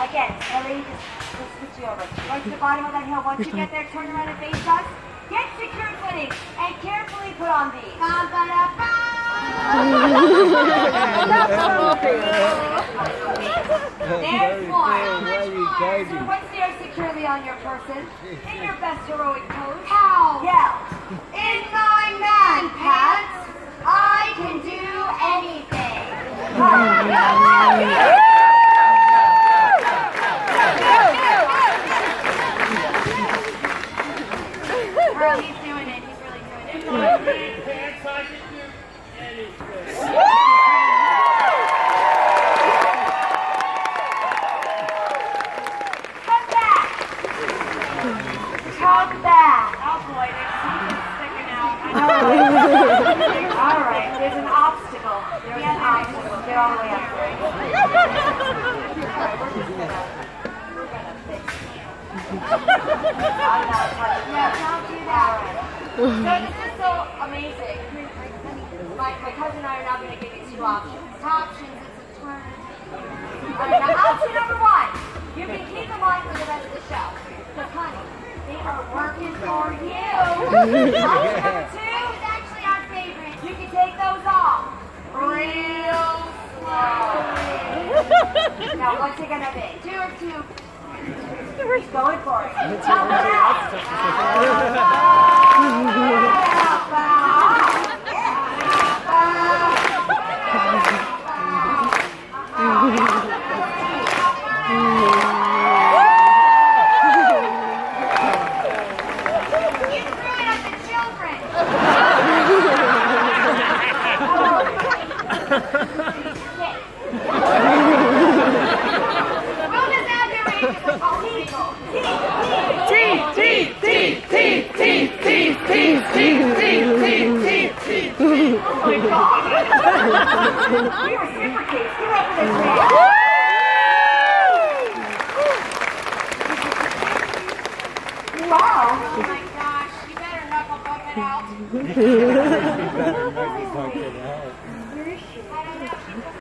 Again, Ellie, just, just switch you over. Right to the bottom of that hill. Once you get there, turn around and face us. There's one. So once they are securely on your person, in your best heroic pose, howl, yell, in my man pants, I can do anything. Girl, he's doing it. He's really doing it. Pants, I can do anything. Come back. Come back. Oh boy, there's something sticking out. I All right, there's an obstacle. There's an obstacle. Get all the way up there. All right, we're just gonna, we're gonna fix you. I'm not touching Yeah, don't do that. So this is so amazing. My, my cousin and I are now going to give you two options. Options, it's a turn. Right, now option number one, you can keep them on for the rest of the show. Because honey, they are working for you. option oh, number two is actually our favorite. You can take those off real slow. now what's it gonna be? Two or two? He's going for it. Help it out. Oh we are super kids. Give up for this. out.